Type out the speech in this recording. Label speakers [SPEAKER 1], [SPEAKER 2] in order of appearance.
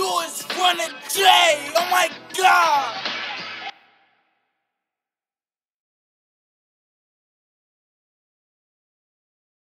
[SPEAKER 1] do is run a J. Oh my god.